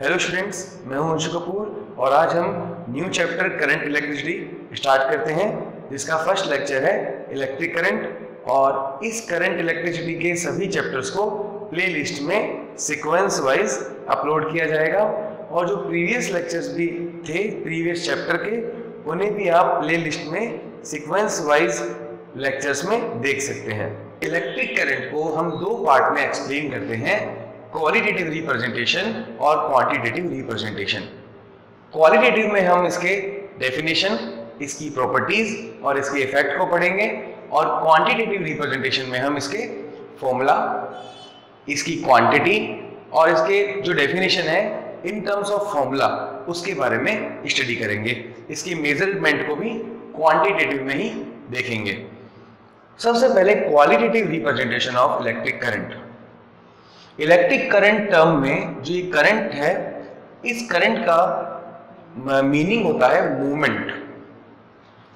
Hello students मैं हूँ अंशु कपूर और आज हम new chapter current electricity start करते हैं, जिसका फ़र्स्ट लेक्चर है इलेक्ट्रिक करंट और इस करंट इलेक्ट्रिसिटी के सभी चैप्टर्स को प्लेलिस्ट में सीक्वेंस वाइज अपलोड किया जाएगा। और जो प्रीवियस लेक्चर्स भी थे प्रीवियस चैप्टर के, उन्हें भी आप प्लेलिस्ट में सिक्वेंस वाइज लेक्चर्स में देख सकते हैं। इलेक्ट्रिक करंट को हम दो पार्ट में एक्सप्लेन करते हैं। क्वालिटेटिव रिप्रेजेंटेशन और क्वांटिटेटिव रिप्रेजेंटेशन क्वालिटेटिव में हम इसके डेफिनेशन इसकी प्रॉपर्टीज़ और इसके इफ़ेक्ट को पढ़ेंगे और क्वांटिटेटिव रिप्रेजेंटेशन में हम इसके फॉर्मूला इसकी क्वांटिटी और इसके जो डेफिनेशन है इन टर्म्स ऑफ़ फॉर्मूला उसके बारे में स्टडी करेंगे. इसकी मेज़रमेंट को भी क्वांटिटेटिव में ही देखेंगे. सबसे पहले qualitative representation of electric current electric current term में जो ये करंट है, इस करंट का मीनिंग होता है मूवमेंट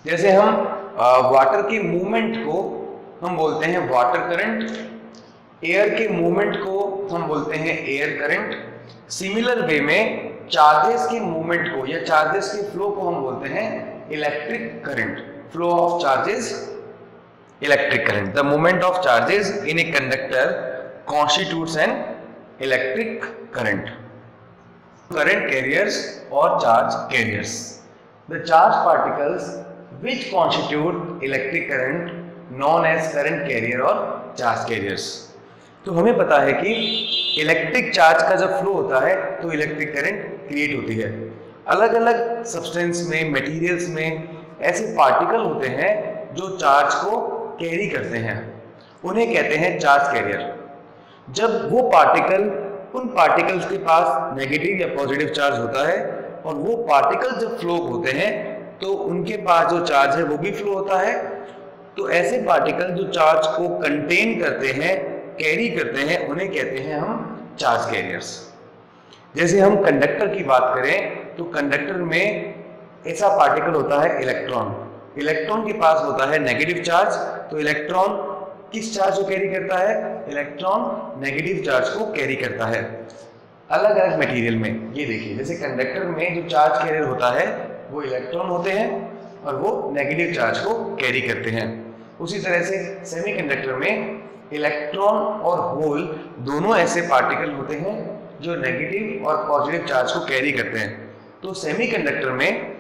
जैसे हम वाटर के मूवमेंट को हम बोलते हैं वाटर करंट एयर के मूवमेंट को हम बोलते हैं एयर करंट सिमिलर वे में चार्जेस के मूवमेंट को या चार्जेस के फ्लो को हम बोलते हैं electric current flow of charges electric current the movement of charges in a conductor constitutes an electric current. Current carriers or charge carriers. The charged particles which constitute electric current known as current carrier or charge carriers. तो हमें पता है कि electric charge का जब flow होता है तो इलेक्ट्रिक करंट क्रिएट होती है अलग अलग सब्सटेंस में मटेरियल्स में ऐसे पार्टिकल होते हैं जो चार्ज को कैरी करते हैं उन्हें कहते हैं चार्ज कैरियर जब वो पार्टिकल उन पार्टिकल्स के पास नेगेटिव या पॉजिटिव चार्ज होता है, और वो पार्टिकल जब फ्लो होते हैं तो उनके पास जो चार्ज है, वो भी फ्लो होता है। तो ऐसे पार्टिकल जो चार्ज को कंटेन करते हैं कैरी करते हैं, उन्हें कहते हैं हम चार्ज कैरियर्स जैसे हम कंडक्टर की बात करें तो कंडक्टर में ऐसा पार्टिकल होता है इलेक्ट्रॉन इलेक्ट्रॉन के पास होता है नेगेटिव चार्ज तो इलेक्ट्रॉन किस चार्ज को कैरी करता है? इलेक्ट्रॉन नेगेटिव चार्ज को कैरी करता है। अलग अलग मटेरियल में, ये देखिए, जैसे कंडक्टर में जो चार्ज कैरियर होता है, वो इलेक्ट्रॉन होते हैं और वो नेगेटिव चार्ज को कैरी करते हैं। उसी तरह से सेमीकंडक्टर में इलेक्ट्रॉन और होल दोनों ऐसे पार्टिकल होते हैं जो नेगेटिव और पॉजिटिव चार्ज को कैरी करते हैं। तो सेमीकंडक्टर में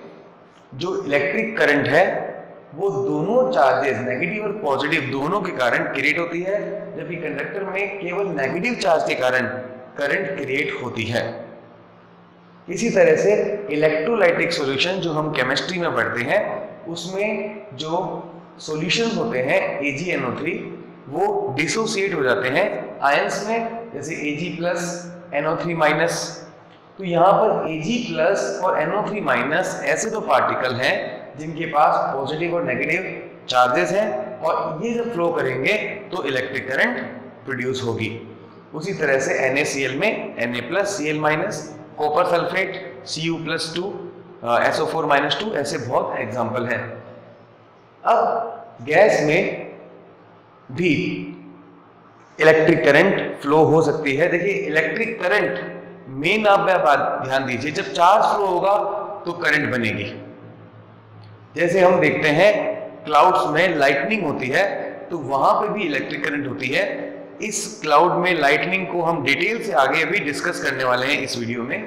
जो इलेक्ट्रिक करंट है वो दोनों चार्जेस नेगेटिव और पॉजिटिव दोनों के कारण क्रिएट होती है, जबकि कंडक्टर में केवल नेगेटिव चार्ज के कारण करंट क्रिएट होती है। इसी तरह से इलेक्ट्रोलाइटिक सॉल्यूशन जो हम केमिस्ट्री में पढ़ते हैं, उसमें जो सॉल्यूशन होते हैं AgNO3 वो डिसोसिएट हो जाते हैं आयंस में, जैसे Ag प्लस NO3 माइनस तो यहाँ पर Ag प्लस और NO3 माइनस ऐसे दो तो पार्टिकल हैं जिनके पास पॉजिटिव और नेगेटिव चार्जेस हैं और ये जब फ्लो करेंगे तो इलेक्ट्रिक करंट प्रोड्यूस होगी। उसी तरह से NaCl में Na plus C L minus copper sulphate C U plus two S O four minus two ऐसे बहुत एग्ज़ाम्पल हैं। अब गैस में भी इलेक्ट्रिक करंट फ्लो हो सकती है। देखिए इलेक्ट्रिक करंट मेन आप ध्यान दीजिए, जब चार्ज फ्लो होगा तो करंट बनेगी। जैसे हम देखते हैं क्लाउड्स में लाइटनिंग होती है तो वहाँ पे भी इलेक्ट्रिक करंट होती है। इस क्लाउड में लाइटनिंग को हम डिटेल से आगे अभी डिस्कस करने वाले हैं इस वीडियो में।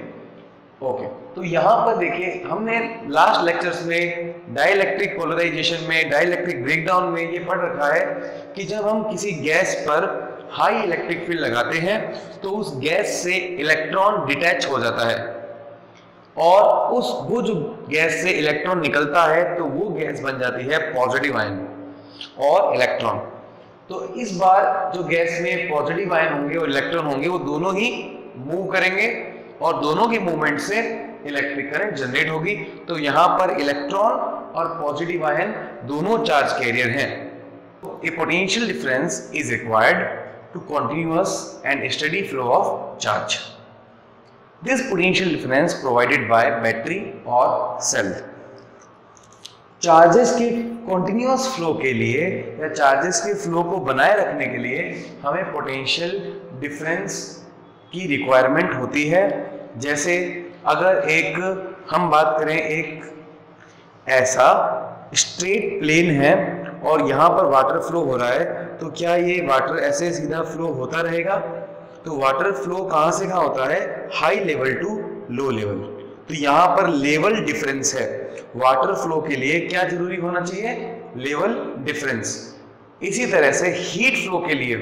ओके तो यहाँ पर देखिए, हमने लास्ट लेक्चर्स में डाइलेक्ट्रिक पोलराइजेशन में डाइलेक्ट्रिक ब्रेकडाउन में ये पढ़ रखा है कि जब हम किसी गैस पर हाई इलेक्ट्रिक फ़ील्ड लगाते हैं तो उस गैस से इलेक्ट्रॉन डिटैच हो जाता है। और उस वो जो गैस से इलेक्ट्रॉन निकलता है तो वो गैस बन जाती है पॉजिटिव आयन और इलेक्ट्रॉन तो इस बार जो गैस में पॉजिटिव आयन होंगे और इलेक्ट्रॉन होंगे, वो दोनों ही मूव करेंगे और दोनों की मूवमेंट से इलेक्ट्रिक करंट जनरेट होगी. तो यहाँ पर इलेक्ट्रॉन और पॉजिटिव आयन दोनों चार्ज कैरियर हैं. A potential difference is required to continuous and study flow of charge This potential difference provided by battery और cell. चार्जेस के कॉन्टिन्यूस फ्लो के लिए या चार्जेस के फ्लो को बनाए रखने के लिए हमें पोटेंशियल डिफरेंस की रिक्वायरमेंट होती है जैसे अगर एक, हम बात करें एक ऐसा स्ट्रेट प्लेन है और यहाँ पर वाटर फ्लो हो रहा है तो क्या ये वाटर ऐसे सीधा फ्लो होता रहेगा तो वाटर फ्लो कहाँ से कहाँ होता है? High level to low level तो यहाँ पर लेवल डिफरेंस है। वाटर फ्लो के लिए क्या ज़रूरी होना चाहिए? लेवल डिफरेंस इसी तरह से हीट फ्लो के लिए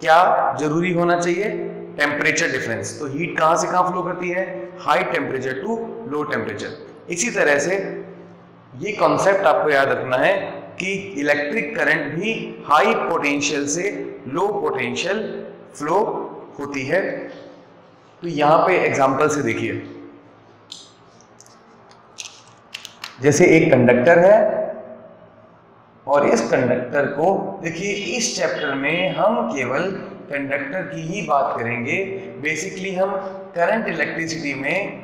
क्या ज़रूरी होना चाहिए? टेम्परेचर डिफरेंस तो हीट कहाँ से कहाँ फ्लो करती है? High temperature to low temperature इसी तरह से ये कॉन्सेप्ट आपको याद रखना है कि इलेक्ट्रिक करंट भी हाई पोटेंशियल से लो पोटेंशियल फ्लो होती है। तो यहाँ पे एग्जांपल से देखिए। जैसे एक कंडक्टर है और इस कंडक्टर को देखिए, इस चैप्टर में हम केवल कंडक्टर की ही बात करेंगे। बेसिकली हम करंट इलेक्ट्रिसिटी में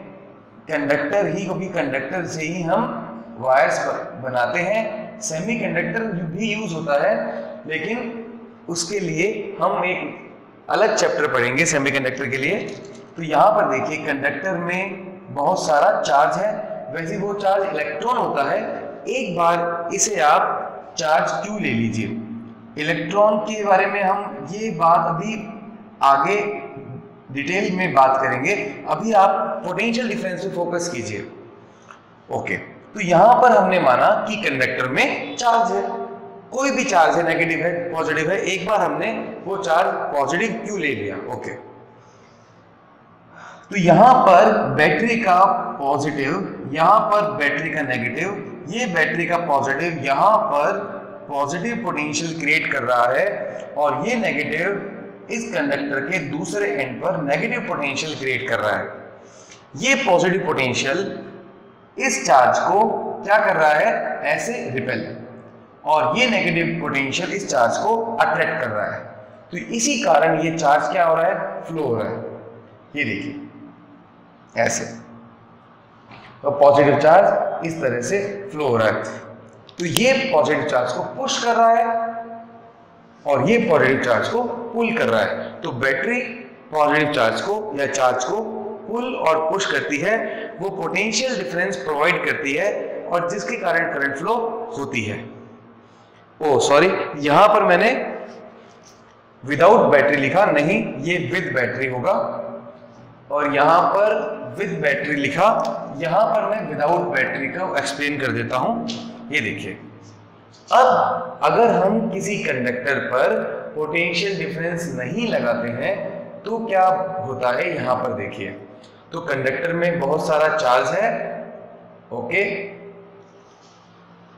कंडक्टर ही, क्योंकि कंडक्टर से ही हम वायर्स बनाते हैं। सेमी कंडक्टर भी यूज़ होता है, लेकिन उसके लिए हम एक अलग चैप्टर पढ़ेंगे सेमीकंडक्टर के लिए। तो यहाँ पर देखिए कंडक्टर में बहुत सारा चार्ज है। वैसे वो चार्ज इलेक्ट्रॉन होता है। एक बार इसे आप चार्ज क्यू ले लीजिए? इलेक्ट्रॉन के बारे में हम ये बात अभी आगे डिटेल में बात करेंगे। अभी आप पोटेंशियल डिफरेंस पे फोकस कीजिए। ओके तो यहाँ पर हमने माना कि कंडक्टर में चार्ज है। कोई भी चार्ज है नेगेटिव है पॉजिटिव है, एक बार हमने वो चार्ज पॉजिटिव क्यू ले लिया? ओके तो यहाँ पर बैटरी का पॉजिटिव यहाँ पर बैटरी का नेगेटिव ये बैटरी का पॉजिटिव यहाँ पर पॉजिटिव पोटेंशियल क्रिएट कर रहा है और ये नेगेटिव इस कंडक्टर के दूसरे एंड पर नेगेटिव पोटेंशियल क्रिएट कर रहा है। ये पॉजिटिव पोटेंशियल इस चार्ज को क्या कर रहा है? ऐसे रिपेल और ये नेगेटिव पोटेंशियल इस चार्ज को अट्रैक्ट कर रहा है। तो इसी कारण ये चार्ज क्या हो रहा है? फ्लो हो रहा है। ये देखिए, ऐसे। तो पॉजिटिव चार्ज इस तरह से फ्लो हो रहा है। तो ये पॉजिटिव चार्ज को पुश कर रहा है और ये पॉजिटिव चार्ज को पुल कर रहा है। तो बैटरी पॉजिटिव चार्ज को या चार्ज को पुल और पुश करती है, वो पोटेंशियल डिफरेंस प्रोवाइड करती है और जिसके कारण करंट फ्लो होती है। ओ सॉरी यहाँ पर मैंने विदाउट बैटरी लिखा, नहीं, ये विद बैटरी होगा। और यहाँ पर विद बैटरी लिखा, यहाँ पर मैं विदाउट बैटरी का एक्सप्लेन कर देता हूँ। ये देखिए। अब, अगर हम किसी कंडक्टर पर पोटेंशियल डिफरेंस नहीं लगाते हैं तो क्या होता है यहाँ पर देखिए। तो कंडक्टर में बहुत सारा चार्ज है ओके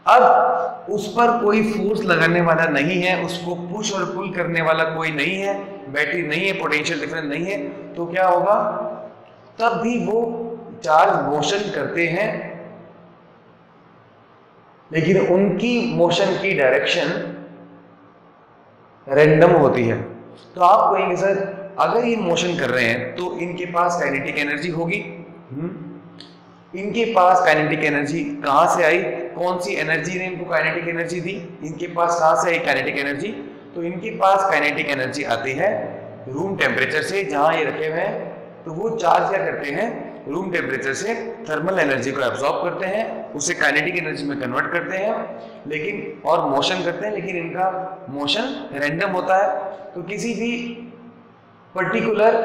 अब उस पर कोई फोर्स लगाने वाला नहीं है, उसको पुश और पुल करने वाला कोई नहीं है, बैटरी नहीं है पोटेंशियल डिफरेंस नहीं है तो क्या होगा? तब भी वो चार्ज मोशन करते हैं। लेकिन उनकी मोशन की डायरेक्शन रैंडम होती है। तो आप कहेंगे, सर, अगर ये मोशन कर रहे हैं तो इनके पास काइनेटिक एनर्जी होगी। हम्म? इनके पास काइनेटिक एनर्जी कहाँ से आई? कौन सी एनर्जी ने इनको काइनेटिक एनर्जी दी? इनके पास कहाँ से आई काइनेटिक एनर्जी तो इनके पास काइनेटिक एनर्जी आती है रूम टेम्परेचर से, जहाँ ये रखे हुए हैं तो वो चार्ज क्या करते हैं? रूम टेम्परेचर से थर्मल एनर्जी को एब्जॉर्ब करते हैं, उसे काइनेटिक एनर्जी में कन्वर्ट करते हैं, लेकिन और मोशन करते हैं, लेकिन इनका मोशन रैंडम होता है। तो किसी भी पर्टिकुलर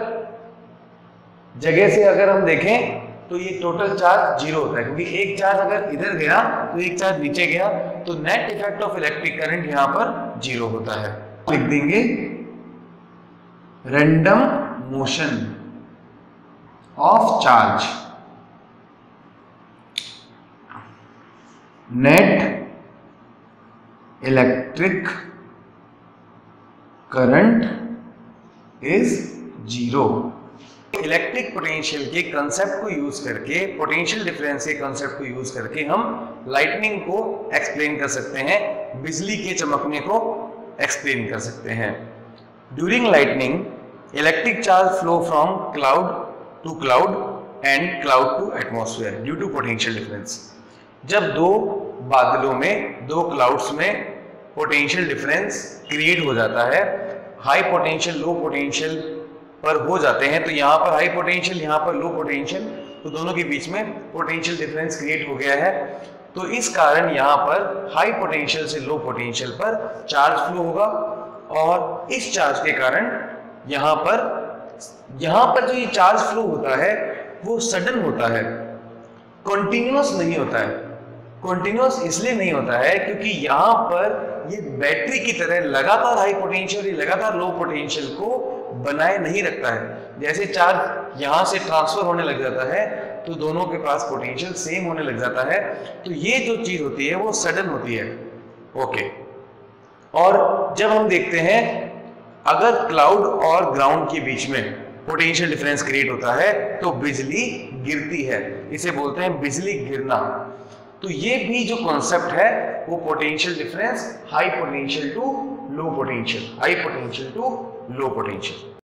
जगह से अगर हम देखें तो ये टोटल चार्ज ज़ीरो होता है, क्योंकि एक चार्ज अगर इधर गया तो एक चार्ज नीचे गया तो net effect of electric current यहाँ पर ज़ीरो होता है। लिख देंगे random motion of charge net electric current is zero electric potential के कंसेप्ट को यूज़ करके पोटेंशियल डिफरेंस के कंसेप्ट को यूज़ करके हम लाइटनिंग को एक्सप्लेन कर सकते हैं, बिजली के चमकने को एक्सप्लेन कर सकते हैं। During lightning electric charge flow from cloud to cloud and cloud to atmosphere due to potential difference जब दो बादलों में, दो क्लाउड्स में पोटेंशियल डिफरेंस क्रिएट हो जाता है हाई पोटेंशियल लो पोटेंशियल पर हो जाते हैं तो यहाँ पर हाई पोटेंशियल यहाँ पर लो पोटेंशियल तो दोनों के बीच में पोटेंशियल डिफरेंस क्रिएट हो गया है। तो इस कारण यहाँ पर हाई पोटेंशियल से लो पोटेंशियल पर चार्ज फ्लो होगा और इस चार्ज के कारण यहाँ पर यहाँ पर जो ये चार्ज फ्लो होता है, वो सडन होता है। कॉन्टिन्यूस नहीं होता है। कॉन्टिन्यूस इसलिए नहीं होता है क्योंकि यहाँ पर ये बैटरी की तरह लगातार हाई पोटेंशियल लगातार लो पोटेंशियल को बनाए नहीं रखता है। जैसे चार्ज यहाँ से ट्रांसफ़र होने लग जाता है तो दोनों के पास पोटेंशियल सेम होने लग जाता है। तो ये जो चीज़ होती है, वो सडन होती है। ओके और जब हम देखते हैं, अगर क्लाउड और ग्राउंड के बीच में पोटेंशियल डिफरेंस क्रिएट होता है तो बिजली गिरती है। इसे बोलते हैं बिजली गिरना। तो ये भी जो कॉन्सेप्ट है, वो potential difference high potential to low potential high potential to low potential